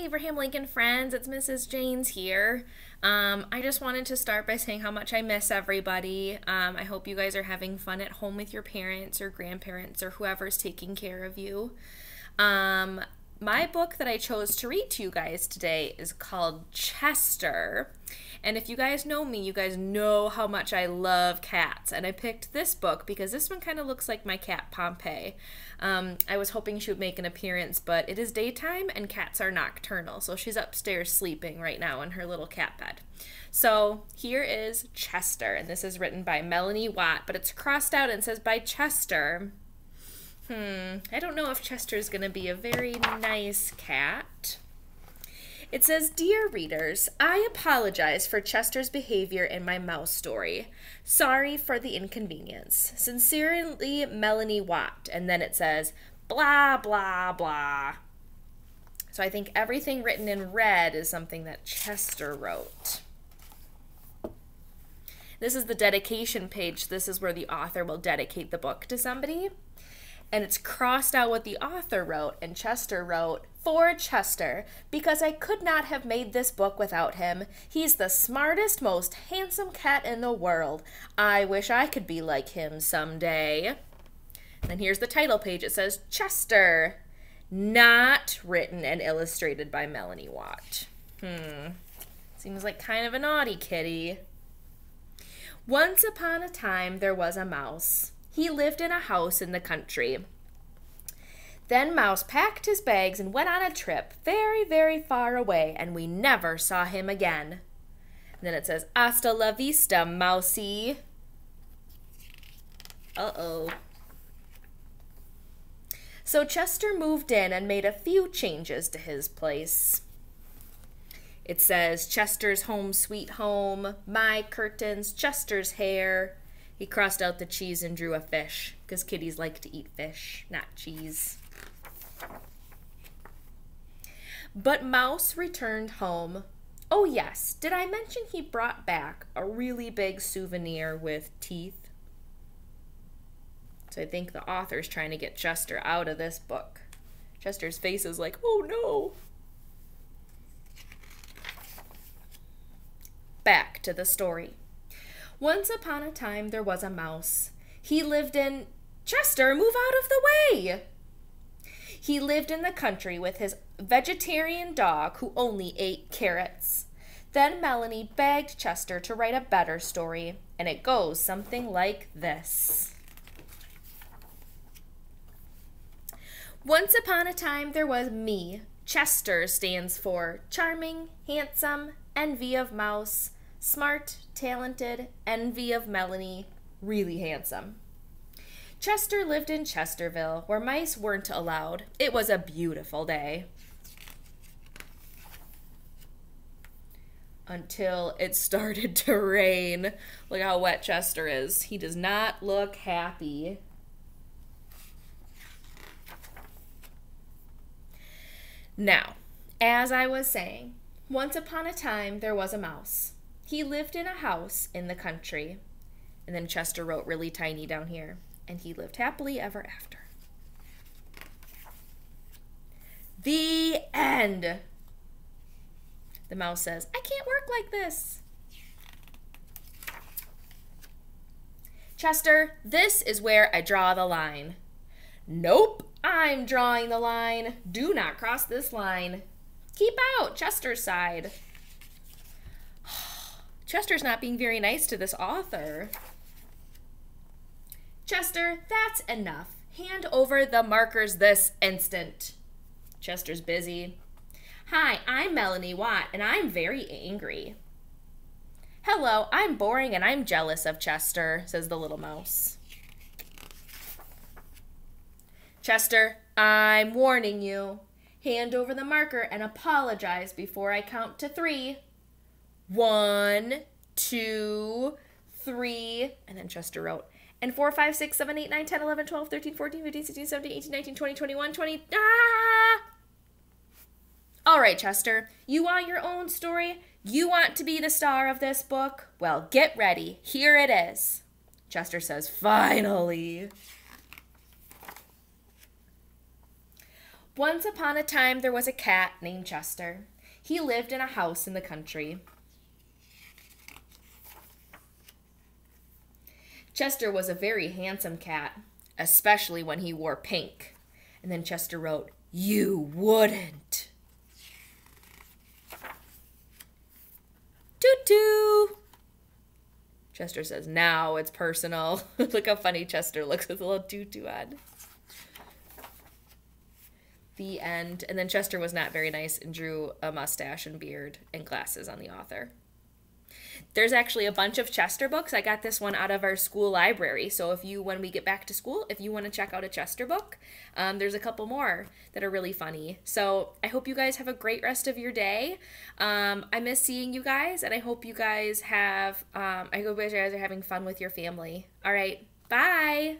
Abraham Lincoln friends, it's Mrs. Janes here. Um, I just wanted to start by saying how much I miss everybody. Um, I hope you guys are having fun at home with your parents or grandparents or whoever's taking care of you. Um, my book that I chose to read to you guys today is called Chester. And if you guys know me, you guys know how much I love cats. And I picked this book because this one kind of looks like my cat Pompey. Um, I was hoping she would make an appearance, but it is daytime and cats are nocturnal. So she's upstairs sleeping right now in her little cat bed. So here is Chester, and this is written by Melanie Watt, but it's crossed out and says by Chester. Hmm, I don't know if Chester's going to be a very nice cat. It says, Dear readers, I apologize for Chester's behavior in my mouse story. Sorry for the inconvenience. Sincerely, Melanie Watt. And then it says, blah, blah, blah. So I think everything written in red is something that Chester wrote. This is the dedication page. This is where the author will dedicate the book to somebody and it's crossed out what the author wrote, and Chester wrote, For Chester, because I could not have made this book without him. He's the smartest, most handsome cat in the world. I wish I could be like him someday. Then here's the title page. It says Chester, not written and illustrated by Melanie Watt. Hmm. Seems like kind of a naughty kitty. Once upon a time, there was a mouse. He lived in a house in the country. Then Mouse packed his bags and went on a trip very, very far away, and we never saw him again. And then it says, Hasta la vista, Mousy. Uh oh. So Chester moved in and made a few changes to his place. It says Chester's home, sweet home, my curtains, Chester's hair, he crossed out the cheese and drew a fish, because kitties like to eat fish, not cheese. But Mouse returned home. Oh, yes, did I mention he brought back a really big souvenir with teeth? So I think the author's trying to get Chester out of this book. Chester's face is like, oh no. Back to the story. Once upon a time, there was a mouse. He lived in. Chester, move out of the way! He lived in the country with his vegetarian dog who only ate carrots. Then Melanie begged Chester to write a better story, and it goes something like this. Once upon a time, there was me. Chester stands for charming, handsome, envy of mouse, smart, talented, envy of Melanie, really handsome. Chester lived in Chesterville, where mice weren't allowed. It was a beautiful day. Until it started to rain. Look how wet Chester is. He does not look happy. Now, as I was saying, once upon a time there was a mouse. He lived in a house in the country. And then Chester wrote really tiny down here. And he lived happily ever after. The end. The mouse says, I can't work like this. Chester, this is where I draw the line. Nope, I'm drawing the line. Do not cross this line. Keep out, Chester's side. Chester's not being very nice to this author. Chester, that's enough. Hand over the markers this instant. Chester's busy. Hi, I'm Melanie Watt, and I'm very angry. Hello, I'm boring and I'm jealous of Chester, says the little mouse. Chester, I'm warning you. Hand over the marker and apologize before I count to three. One, two, three, and then Chester wrote, and 4, 5, 6, 7, 8, 9, 10, 11, 12, 13, 14, 15, 16, 17, 18, 19, 20, 21, 20. Ah! All right, Chester, you want your own story? You want to be the star of this book? Well, get ready. Here it is. Chester says, finally. Once upon a time, there was a cat named Chester. He lived in a house in the country. Chester was a very handsome cat, especially when he wore pink. And then Chester wrote, You wouldn't. Toot toot. Chester says, Now it's personal. Look how funny Chester looks with a little tutu on the end. And then Chester was not very nice and drew a mustache and beard and glasses on the author. There's actually a bunch of Chester books. I got this one out of our school library. So if you, when we get back to school, if you want to check out a Chester book, um, there's a couple more that are really funny. So I hope you guys have a great rest of your day. Um, I miss seeing you guys, and I hope you guys have, um, I hope you guys are having fun with your family. All right, bye.